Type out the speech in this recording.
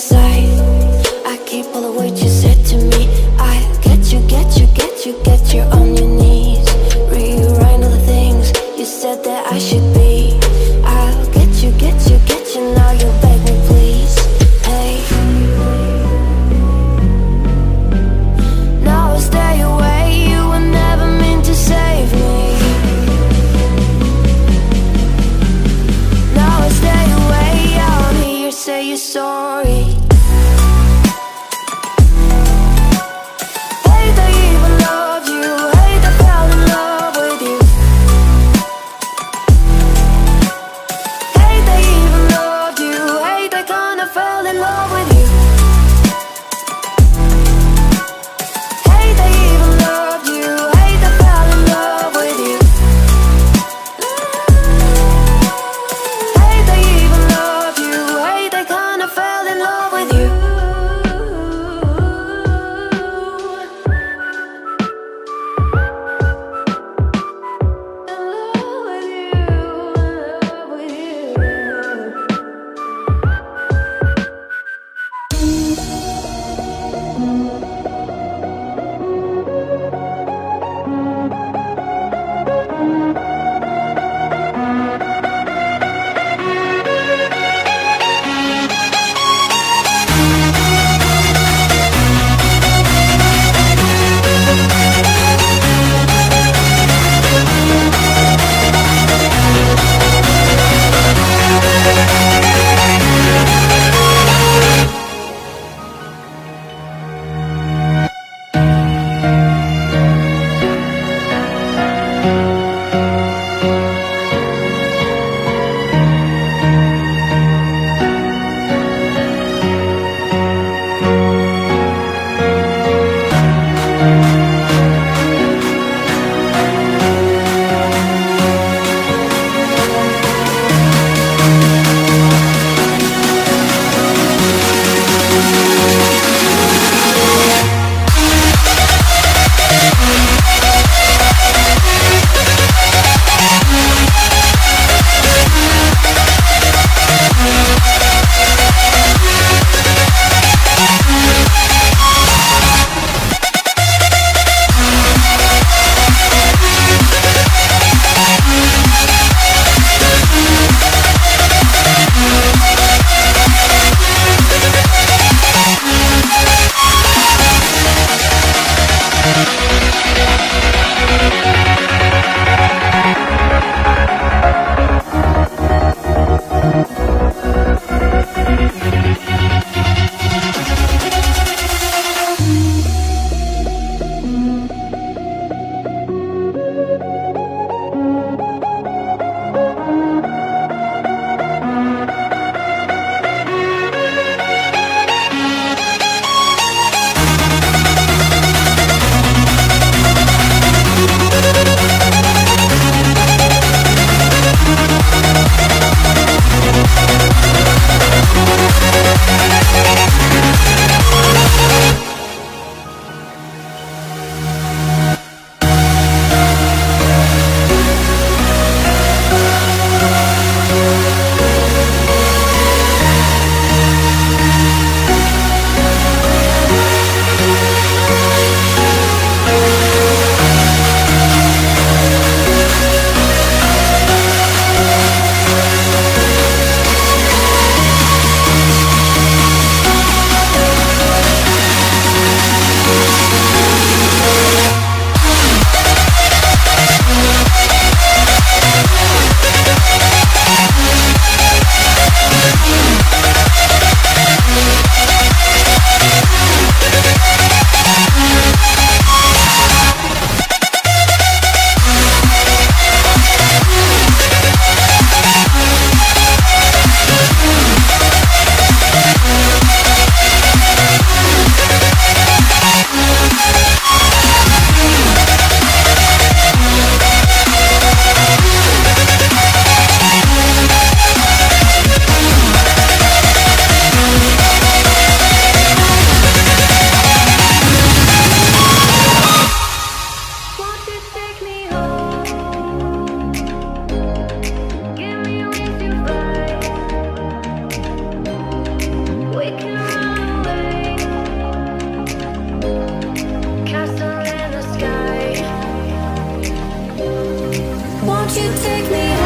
side I can't believe what you said to me. I get you, get you, get you, get you on your knees. Rewrite all the things you said that I should be. I get you, get you, get you, now you beg me please. Hey. Now I stay away, you were never meant to save me. Now I stay away, I'll say you're sorry Won't you take me